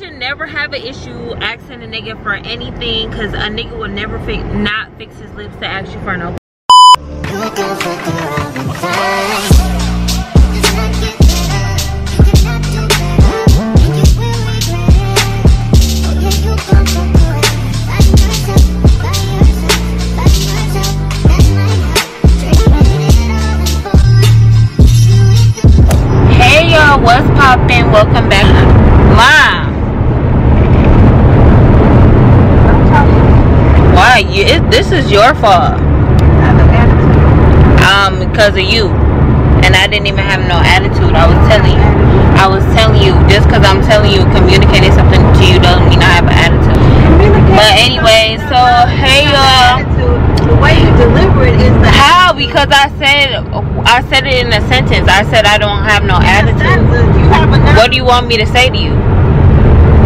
should never have an issue asking a nigga for anything because a nigga will never fix not fix his lips to ask you for no Hey y'all, what's poppin'? Welcome back. Mom. You, it, this is your fault. Um, because of you. And I didn't even have no attitude. I was telling you. I was telling you. Just because I'm telling you, communicating something to you doesn't mean I have an attitude. But anyway, so, hey y'all. The way you deliver it is the How? Because I said, I said it in a sentence. I said I don't have no attitude. You have a What do you want me to say to you?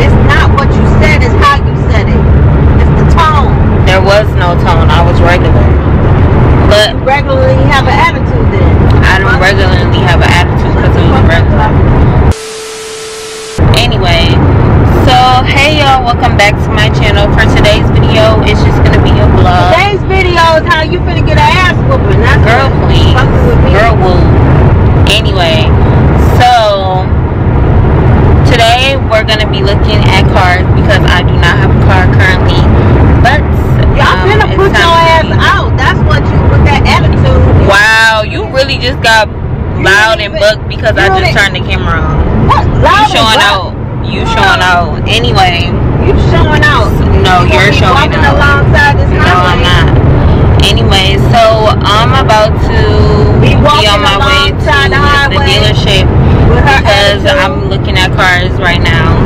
It's not what you said, it's how you said it. It's the tone. There was no tone. I was regular. But You regularly have an attitude then. I don't regularly have an attitude because it was regular. Anyway, so hey y'all, welcome back to my channel. For today's video, it's just gonna be a vlog. Today's video is how you finna get an ass whooping. That's Girl, please. Girl, woo. Anyway, so today we're gonna be looking at cars because I do not have a car currently. But Y'all um, finna put your ass out. That's what you with that attitude. Wow, you really just got loud and booked because I just turned the camera on. What? You showing out. You showing out. Anyway, You showing out. No, You you're showing out. alongside this no, I'm not. Anyway, so I'm about to Be be on my way to the dealership because. I'm looking at cars right now.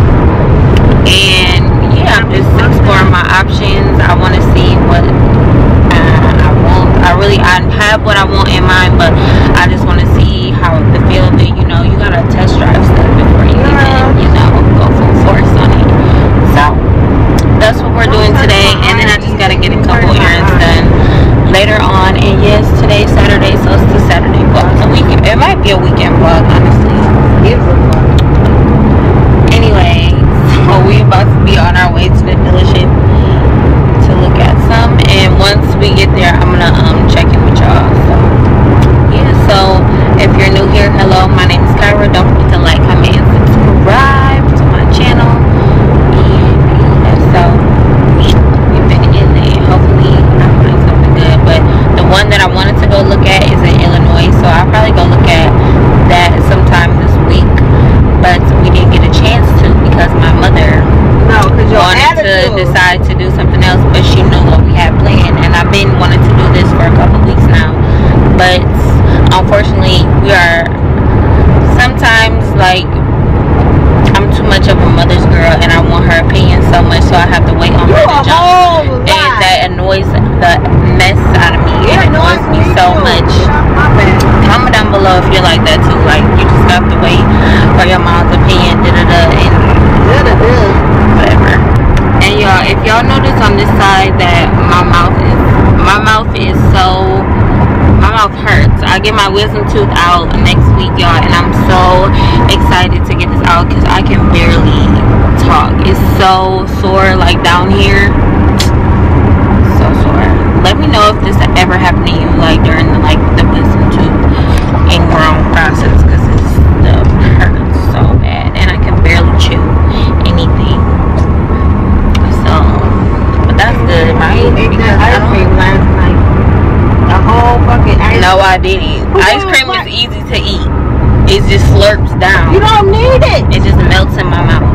And I'm just exploring my options. I want to see what uh, I want. I really, I have what I want in mind, but I just want to see how the feel it. You know, you gotta test drive stuff before you Yeah. even, you know, go full force on it. So that's what we're doing today. And then I just gotta get a couple errands done later on. And yes, today's Saturday, so it's the Saturday vlog. A weekend. It might be a weekend vlog, honestly. Gives a fuck. Anyway, so we about to be on our way to the dealership to look at some. And once we get there, I'm gonna um check in with y'all. So yeah. So if you're new here, hello. My name is Kirah. Don't forget to like, comment, and subscribe to my channel. And yeah, so we've been in there. Hopefully, I find something good. But the one that I wanted to go look at is in Illinois, so I'll probably go look at that sometime this week. But we didn't get a chance to because my mother No, because your wanted attitude. to decide to do something else, but she knew what we had planned, and I've been wanting to do this for a couple weeks now. But unfortunately, we are sometimes like I'm too much of a mother's girl, and I want her opinion so much, so I have to wait on You her a to jump. whole And lot. that annoys the mess out of me. It annoys me so too. much. Comment down below if you're like that too. Like you just have to wait for your mom's opinion, da da da, and Da-da-da. whatever. And y'all, if y'all notice on this side that my mouth is my mouth is so my mouth hurts. I get my wisdom tooth out next week, y'all, and I'm so excited to get this out because I can barely talk. It's so sore, like down here. Let me know if this ever happened to you, like during the, like the wisdom tooth ingrown process, because it's the hurts so bad, and I can barely chew anything. So, but that's good, right? Because I ice cream last night. The whole fucking ice No, I didn't. Ice cream is easy to eat. It just slurps down. You don't need it. It just melts in my mouth.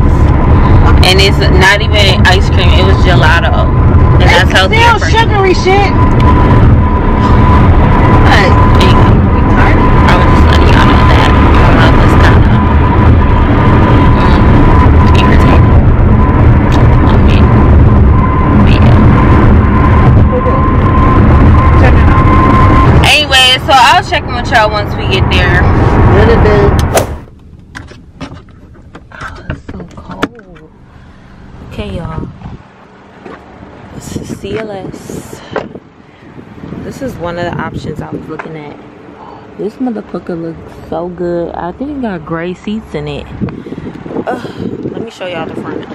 And it's not even ice cream. It was gelato. And that's They healthy sell sugary shit. What? There you go. Retarded. I was just letting y'all know that. My mouth is kind of um, irritated. A bit. But yeah. Turn it on. Anyway, so I'll check in with y'all once we get there. Da-da-da. It's so cold. Okay, y'all. This is CLS. This is one of the options I was looking at. This motherfucker looks so good. I think it got gray seats in it. Ugh, let me show y'all the front.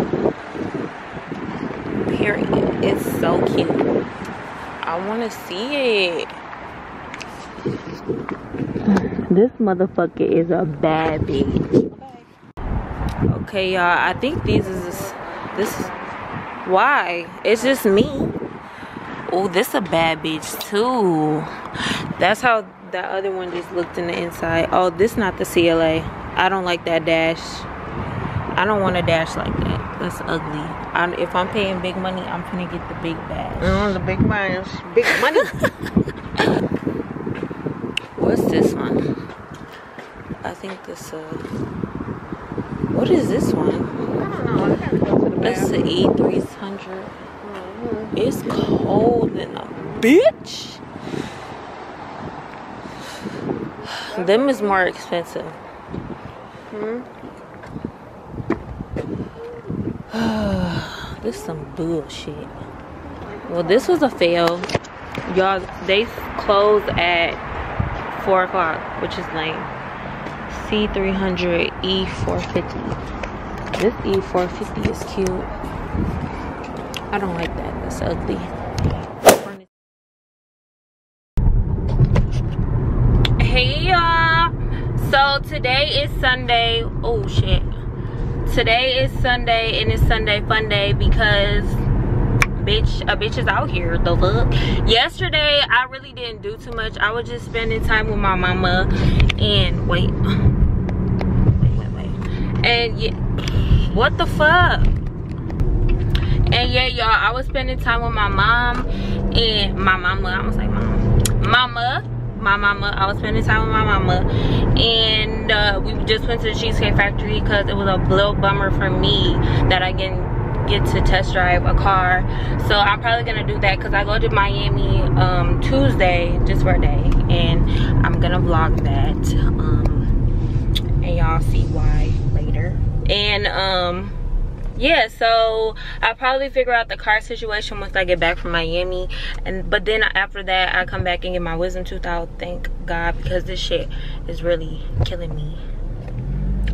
Period. It's so cute. I want to see it. This motherfucker is a bad bitch. Okay, y'all. I think these is this. Why? It's just me oh this a bad bitch too. That's how that other one just looked in the inside. Oh this not the cla i don't like that dash. I don't want a dash like that. That's ugly. I'm, if i'm paying big money i'm gonna get the big dash. Mm, the big money big money? What's this one? I think this uh what is this one? I don't know. That's the E300. It's cold than a bitch. Them is more expensive. Hmm? this some bullshit. Well, this was a fail. Y'all, they close at 4 o'clock, which is lame. C300 E450. This E450 is cute. I don't like that. That's ugly. Hey y'all. So today is Sunday. Oh shit. Today is Sunday and it's Sunday fun day because bitch a bitch is out here the look yesterday i really didn't do too much i was just spending time with my mama and wait wait wait wait and yeah what the fuck and yeah y'all i was spending time with my mom and my mama. I was like mom. Mama my mama. I was spending time with my mama. And uh, we just went to the cheesecake factory because it was a little bummer for me that i didn't get to test drive a car. So i'm probably gonna do that because i go to miami um tuesday just for a day. And i'm gonna vlog that um and y'all see why later. And um yeah so i'll probably figure out the car situation once i get back from miami. And but then after that i come back and get my wisdom tooth out. Thank god because this shit is really killing me.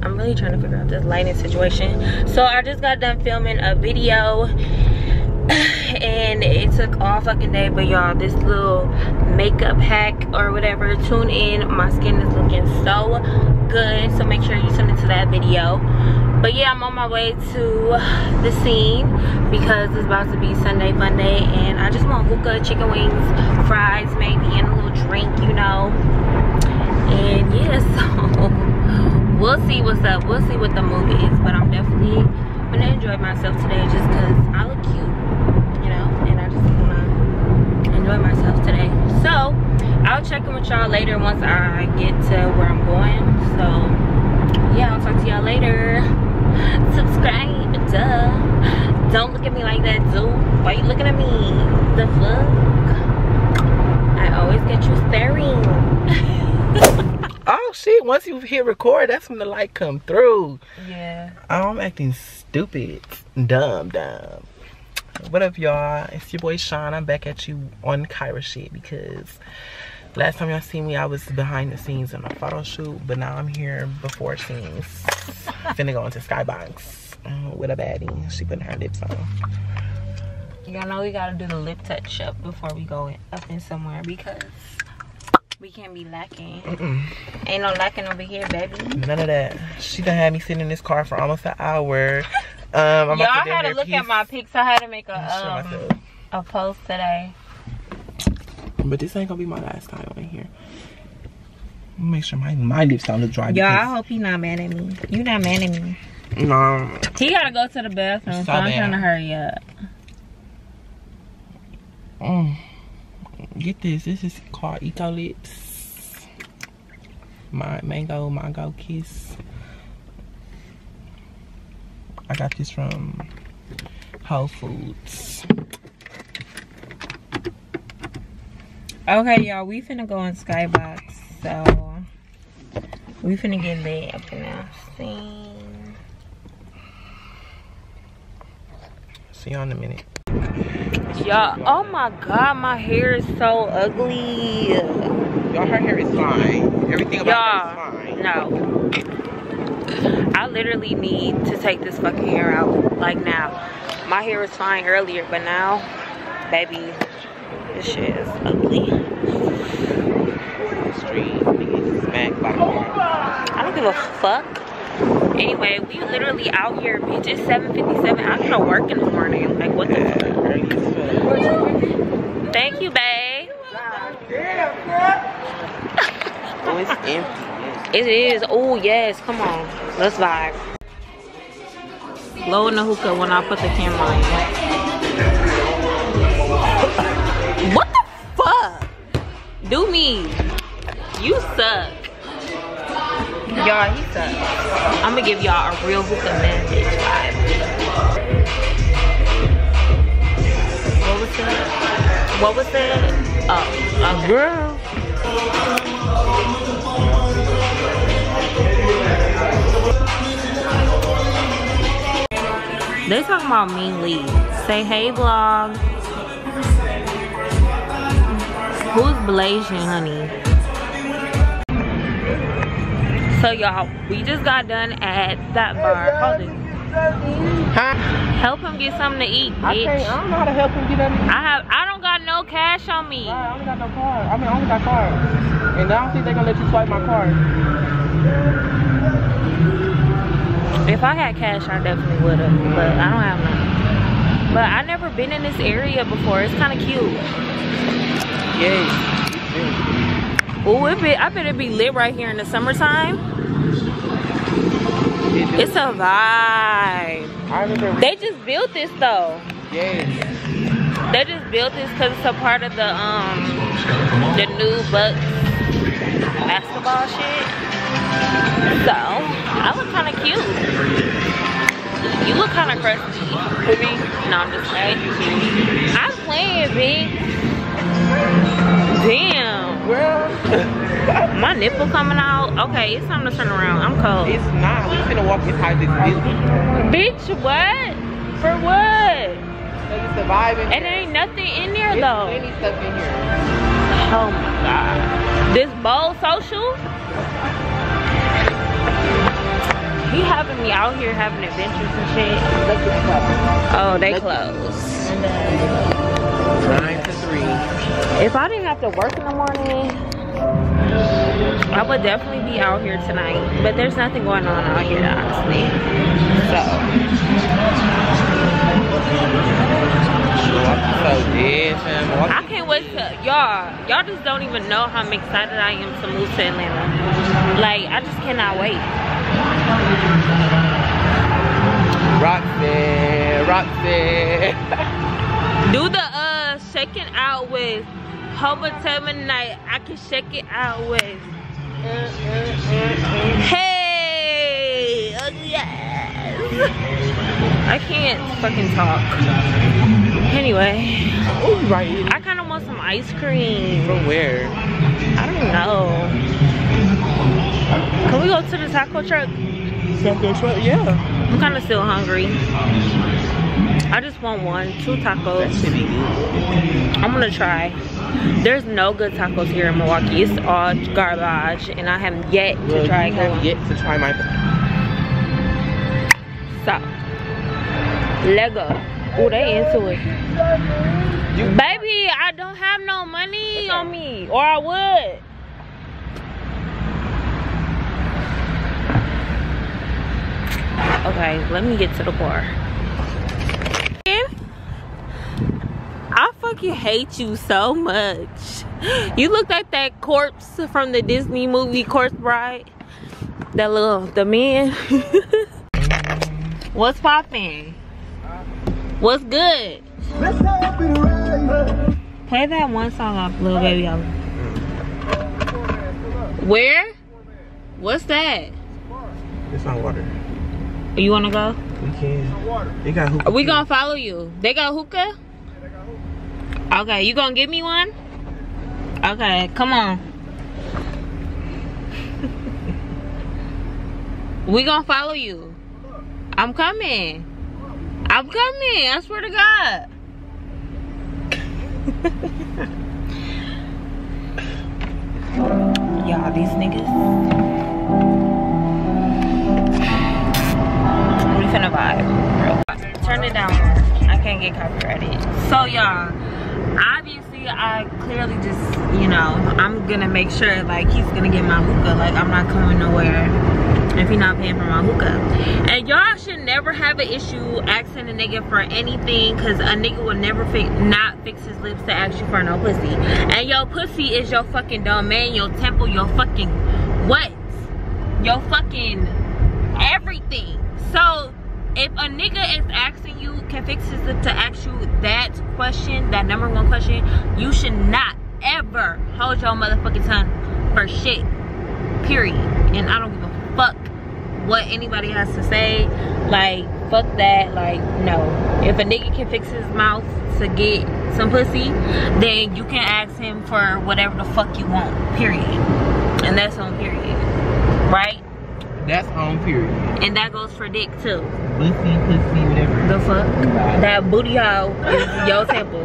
I'm really trying to figure out this lighting situation. So i just got done filming a video and it took all fucking day. But y'all this little makeup hack or whatever tune in. My skin is looking so good. So make sure you tune into that video but yeah i'm on my way to the scene because it's about to be sunday fun day and i just want hookah chicken wings fries maybe and a little drink you know. And yeah so we'll see what's up. We'll see what the mood is but i'm definitely gonna enjoy myself today just because i look cute you know and i just wanna enjoy myself today. So i'll check in with y'all later once i get to where i'm going. So yeah i'll talk to y'all later subscribe duh don't look at me like that dude why you looking at me the fuck i always get you staring Oh shit, once you hit record, that's when the light come through. yeah Oh, I'm acting stupid. Dumb, dumb. What up, y'all? It's your boy Sean. I'm back at you on Kirah shit because last time y'all seen me, I was behind the scenes in a photo shoot, but now I'm here before scenes. Finna go into Skybox uh, with a baddie. She putting her lips on. Y'all know we gotta do the lip touch up before we go in, up in somewhere because we can't be lacking. Mm-mm. Ain't no lacking over here, baby. None of that. She done had me sitting in this car for almost an hour. Um, I'm Y'all had to look near at my pics. I had to make a um, a post today. But this ain't gonna be my last time on here. Make sure my, my lips don't look dry. Y'all, I hope he not mad at me. You not mad at me. No. He gotta go to the bathroom, So so I'm trying to hurry up. Mm. Get this. This is called Eco Lips. My mango, mango kiss. I got this from Whole Foods. Okay, y'all, we finna go in Skybox, so we finna get lit up in there. Scene. See y'all in a minute. Y'all, oh my god, my hair is so ugly. Y'all, her hair is fine. Everything about her is fine. no. I I literally need to take this fucking hair out like now. My hair was fine earlier, but now, baby, this shit is ugly. Street, I don't give a fuck. Anyway, we literally out here, bitch. It's 7:57. I'm gonna work in the morning. Like, what the fuck? Thank you, babe. oh, it's empty. It is. Oh, yes. Come on. Let's vibe. Blow in the hookah when I put the camera on. Do me. You suck. Y'all, he sucks. I'm gonna give y'all a real hookah man bitch vibe. What was that? What was that? Oh, a girl. They talking about mean lead. Say hey vlog. Who's Blasian, honey? So y'all, we just got done at that bar. Hold it. Huh? Help him get something to eat, bitch. I, can't, I don't know how to help him get anything. I have I don't got no cash on me. Right, I only got no card. I mean I only got cards. And I don't think they're gonna let you swipe my card. If I had cash, I definitely would have, but I don't have none. But I never been in this area before. It's kind of cute. Yay. Oh, it be, I bet it be lit right here in the summertime. It's a vibe. They just built this though. Yes. They just built this because it's a part of the um the new Bucks basketball shit. So, I look kind of cute. You look kind of crusty. No, I'm just playing. I'm playing, bitch. Damn. Well, my nipple coming out. Okay, it's time to turn around. I'm cold. It's not. We're gonna walk inside this building. Bitch, what? For what? It's the vibe in And there ain't nothing in there it's though. Plenty stuff in here. Oh my god. This bowl social? He having me out here having adventures and shit. Oh, they close. Three. If I didn't have to work in the morning, I would definitely be out here tonight. But there's nothing going on out here, honestly. So. I can't wait to y'all. Y'all just don't even know how excited I am to move to Atlanta. Like I just cannot wait. Roxy, Roxy. Do the uh shaking out with Homer night. I can shake it out with. Hey, oh yes. I can't fucking talk. Anyway, oh, right. I kind of want some ice cream. From where? I don't know. Can we go to the taco truck? Taco truck, yeah. I'm kind of still hungry. I just want one, two tacos. I'm gonna try. There's no good tacos here in Milwaukee. It's all garbage, and I have yet well, to try. You have yet to try my. So, Lego. Oh, they into it. You Baby, I don't have no money on me, or I would. Okay, let me get to the bar. I fucking hate you so much. You look like that corpse from the Disney movie Corpse Bride. That little, the man. What's popping? What's good? Play that one song off, little baby. Where? What's that? It's on water. You wanna go? We can. They got hookah. We gonna follow you. They got hookah? Okay, you gonna give me one? Okay, come on. we gonna follow you. I'm coming. I'm coming. I swear to God. Y'all, these niggas. finna vibe. Turn it down. I can't get copyrighted. So y'all, obviously I clearly just, you know, I'm gonna make sure like he's gonna get my hookah. Like I'm not coming nowhere if he not paying for my hookah. And y'all should never have an issue asking a nigga for anything because a nigga will never fi not fix his lips to ask you for no pussy. And your pussy is your fucking domain, your temple, your fucking what? Your fucking everything. So if a nigga is asking you, can fix his lip to ask you that question, that number one question, you should not ever hold your motherfucking tongue for shit. Period. And I don't give a fuck what anybody has to say. Like, fuck that. Like, no. If a nigga can fix his mouth to get some pussy, then you can ask him for whatever the fuck you want. Period. And that's on period. Right? That's on period. And that goes for dick too. Pussy, pussy, whatever. The fuck? That booty hole is your temple.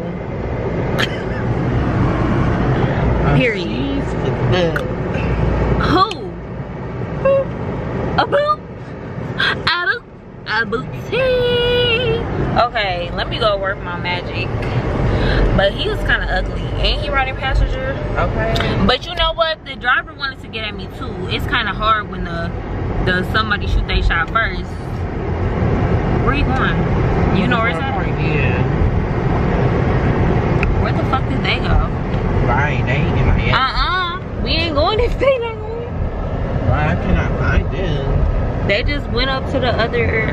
Um, period. Who? A boo? A boo? A booty. Okay, let me go work my magic. But he was kind of ugly. Ain't he riding passenger? Okay. But you know what? The driver wanted to get at me too. It's kind of hard when the the somebody shoot they shot first. Where you going? You know where it's at? Yeah. Where the fuck did they go? Right, they ain't in my. Uh-uh. We ain't going if they not going. Why I cannot find them? They just went up to the other